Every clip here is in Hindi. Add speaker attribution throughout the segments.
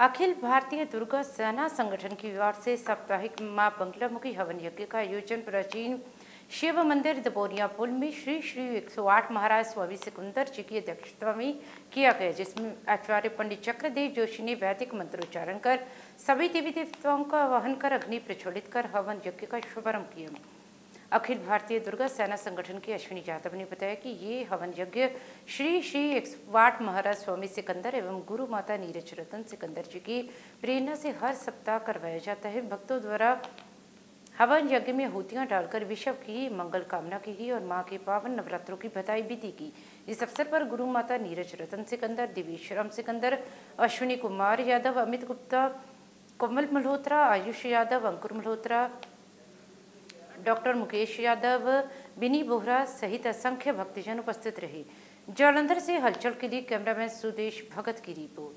Speaker 1: अखिल भारतीय दुर्गा सेना संगठन की ओर से साप्ताहिक माँ बंगलामुखी हवन यज्ञ का आयोजन, प्राचीन शिव मंदिर दबोरिया पुल में श्री श्री 108 महाराज स्वामी सिकुंदर जी की अध्यक्षता में किया गया, जिसमें आचार्य पंडित चक्रदेव जोशी ने वैदिक मंत्रोच्चारण कर, सभी देवी देवताओं का वाहन कर, अग्नि प्रज्वलित कर हवन यज्ञ का शुभारंभ किया। अखिल भारतीय दुर्गा सेना संगठन के अश्विनी यादव ने बताया कि ये हवन यज्ञ श्री श्री वाट महाराज स्वामी सिकंदर एवं गुरु माता नीरज रतन सिकंदर जी की प्रेरणा से हर सप्ताह करवाया जाता है। भक्तों द्वारा हवन यज्ञ में होतियाँ डालकर विश्व की मंगल कामना की गई और माँ के पावन नवरात्रों की बधाई भी दी गई। इस अवसर पर गुरु माता नीरज रतन सिकंदर दिवेश्वरम सिकंदर, अश्विनी कुमार यादव, अमित गुप्ता, कोमल मल्होत्रा, आयुष यादव, अंकुर मल्होत्रा डॉक्टर मुकेश यादव बिनी बोहरा सहित असंख्य भक्तजन उपस्थित रहे जालंधर से हलचल के लिए कैमरामैन सुदेश भगत की रिपोर्ट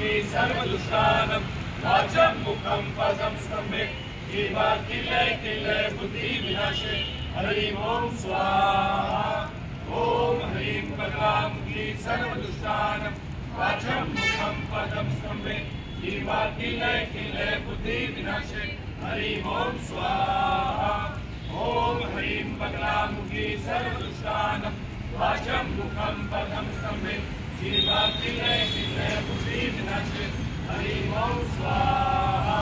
Speaker 2: बगलामुखी सर्वदुष्टानं वाचं मुखं पदं सम्यक् जीवा किलय किलय बुद्धिविनाशे हरिं ॐ स्वाहा। ॐ ह्रीं बगलामुखी सर्वदुष्टानं वाचं मुखं पदं सम्यक् जीवा किलय किलय बुद्धिविनाशे हरिं ॐ स्वाहा। ॐ ह्रीं बगलामुखी सर्वदुष्टानं वाचं मुखं